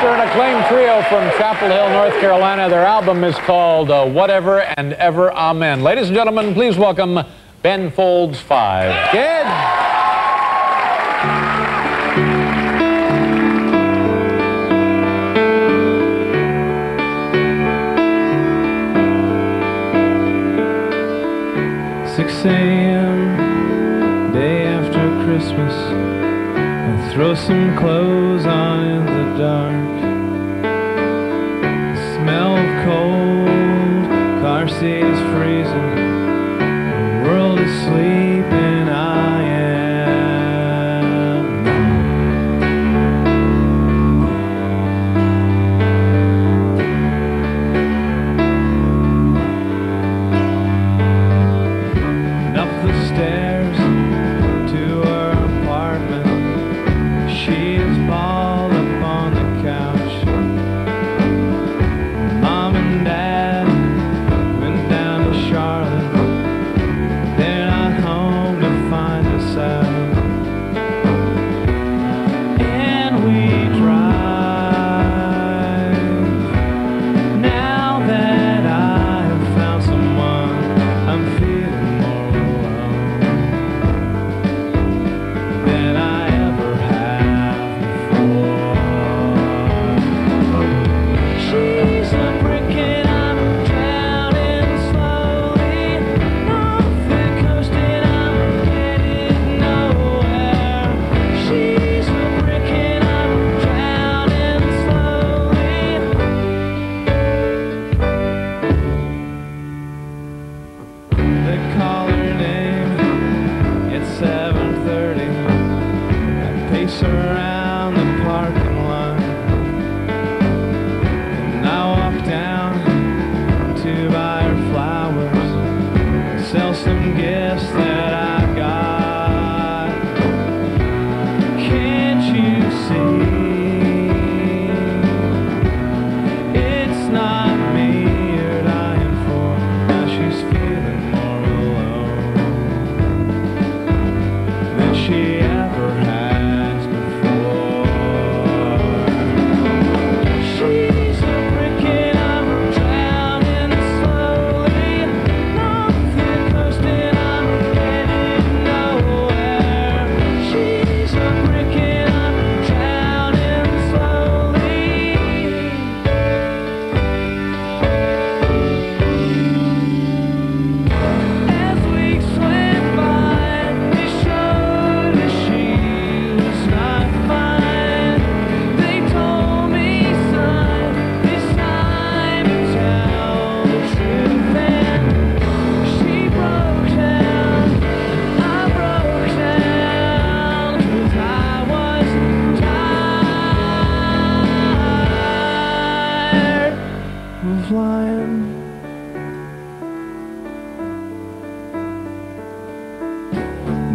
They're an acclaimed trio from Chapel Hill, North Carolina. Their album is called uh, Whatever and Ever Amen. Ladies and gentlemen, please welcome Ben Folds Five. Good. Six a.m. day after Christmas, I throw some clothes on dark.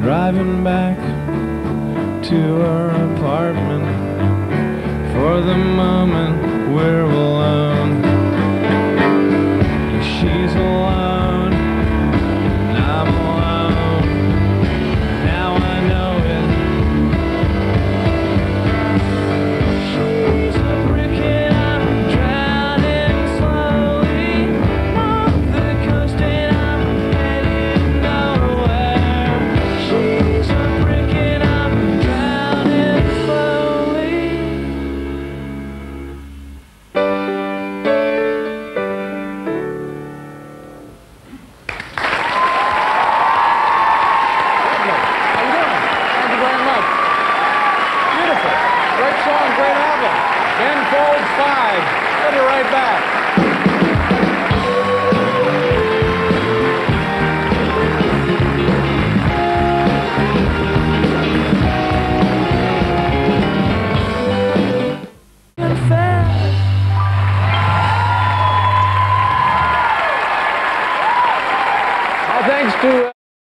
driving back to her apartment. right back.